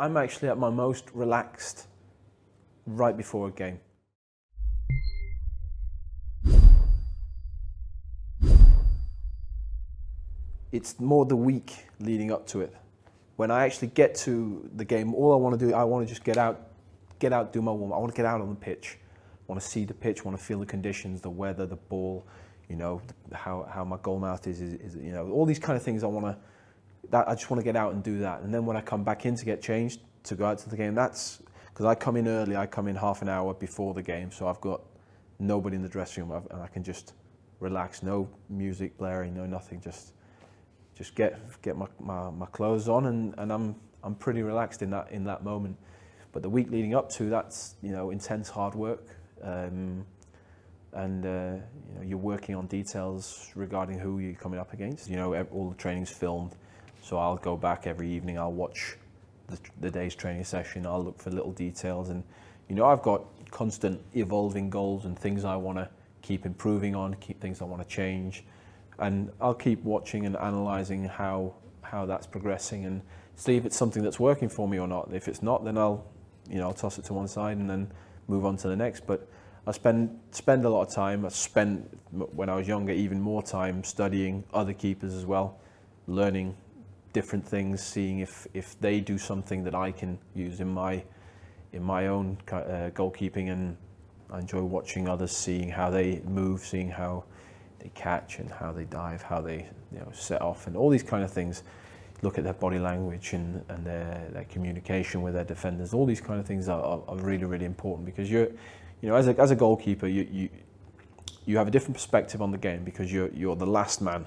I'm actually at my most relaxed right before a game. It's more the week leading up to it. When I actually get to the game, all I want to do, I want to just get out, get out, do my warm. I want to get out on the pitch. I want to see the pitch. want to feel the conditions, the weather, the ball. You know how how my goal mouth is, is, is you know all these kind of things. I want to that I just want to get out and do that. And then when I come back in to get changed to go out to the game, that's because I come in early. I come in half an hour before the game, so I've got nobody in the dressing room, and I can just relax. No music blaring, no nothing. Just just get get my, my, my clothes on, and, and I'm I'm pretty relaxed in that in that moment. But the week leading up to that's you know intense hard work. Um, and uh, you know, you're working on details regarding who you're coming up against. You know, all the training's filmed, so I'll go back every evening, I'll watch the, the day's training session, I'll look for little details and you know, I've got constant evolving goals and things I want to keep improving on, keep things I want to change. And I'll keep watching and analysing how, how that's progressing and see if it's something that's working for me or not. If it's not, then I'll, you know, I'll toss it to one side and then move on to the next. But I spend, spend a lot of time, I spent, when I was younger, even more time studying other keepers as well, learning different things, seeing if, if they do something that I can use in my, in my own uh, goalkeeping and I enjoy watching others, seeing how they move, seeing how they catch and how they dive, how they you know, set off and all these kind of things. Look at their body language and, and their, their communication with their defenders. All these kind of things are, are really, really important because you're, you know, as a, as a goalkeeper, you, you, you have a different perspective on the game because you're, you're the last man.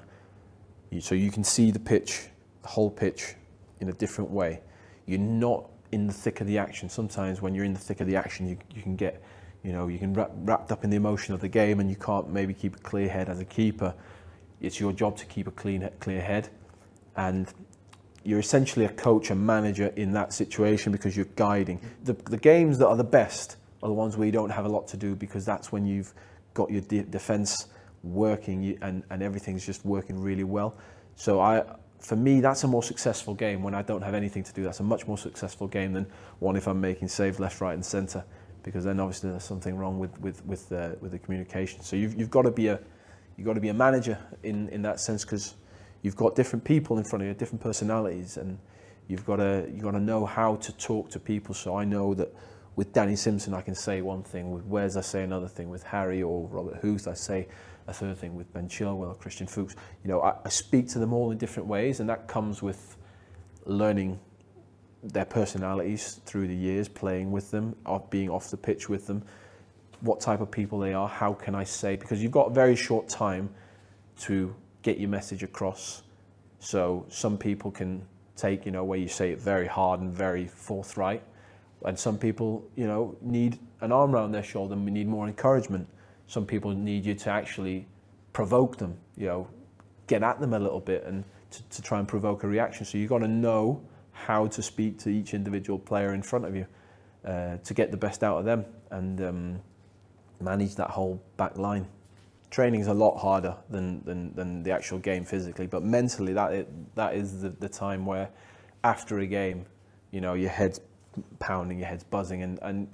You, so you can see the pitch the whole pitch in a different way. You're not in the thick of the action. Sometimes when you're in the thick of the action, you, you can get, you know, you can wrap, wrapped up in the emotion of the game and you can't maybe keep a clear head as a keeper. It's your job to keep a clean, clear head. And you're essentially a coach and manager in that situation because you're guiding. The, the games that are the best are the ones where you don't have a lot to do because that's when you've got your de defense working and, and everything's just working really well. So I, for me, that's a more successful game when I don't have anything to do. That's a much more successful game than one if I'm making saves left, right, and centre, because then obviously there's something wrong with with with the with the communication. So you've you've got to be a you've got to be a manager in in that sense because you've got different people in front of you, different personalities, and you've got to you've got to know how to talk to people. So I know that with Danny Simpson, I can say one thing. With Wes, I say another thing. With Harry or Robert Huth, I say a third thing with Ben Chilwell, or Christian Fuchs. You know, I, I speak to them all in different ways, and that comes with learning their personalities through the years, playing with them, being off the pitch with them, what type of people they are, how can I say, because you've got a very short time to get your message across. So some people can take, you know, where you say it very hard and very forthright, and some people, you know, need an arm around their shoulder and we need more encouragement some people need you to actually provoke them, you know, get at them a little bit and to, to try and provoke a reaction. So you've got to know how to speak to each individual player in front of you uh, to get the best out of them and um, manage that whole back line. Training is a lot harder than, than, than the actual game physically, but mentally that, it, that is the, the time where after a game, you know, your head's pounding, your head's buzzing and, and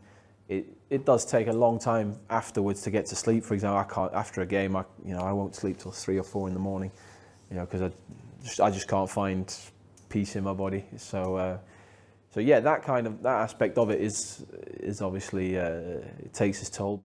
it, it does take a long time afterwards to get to sleep. For example, I can't, after a game, I, you know, I won't sleep till three or four in the morning, you know, because I just, I just can't find peace in my body. So, uh, so yeah, that kind of, that aspect of it is, is obviously, uh, it takes its toll.